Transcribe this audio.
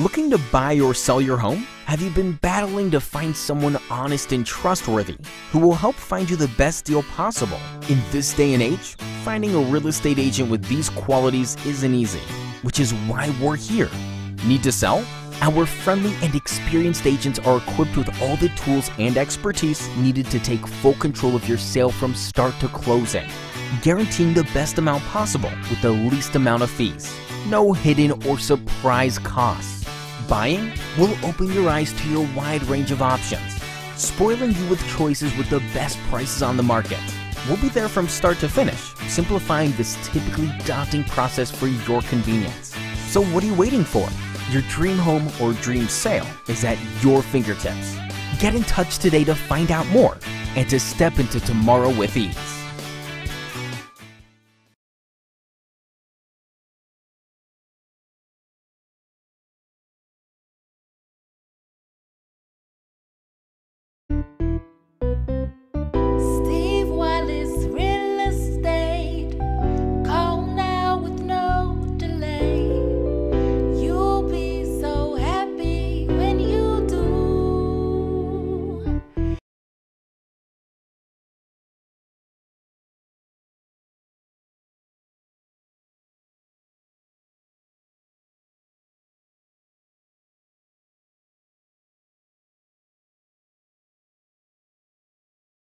Looking to buy or sell your home? Have you been battling to find someone honest and trustworthy who will help find you the best deal possible? In this day and age, finding a real estate agent with these qualities isn't easy, which is why we're here. Need to sell? Our friendly and experienced agents are equipped with all the tools and expertise needed to take full control of your sale from start to closing, guaranteeing the best amount possible with the least amount of fees. No hidden or surprise costs. Buying will open your eyes to your wide range of options, spoiling you with choices with the best prices on the market. We'll be there from start to finish, simplifying this typically daunting process for your convenience. So what are you waiting for? Your dream home or dream sale is at your fingertips. Get in touch today to find out more and to step into tomorrow with ease.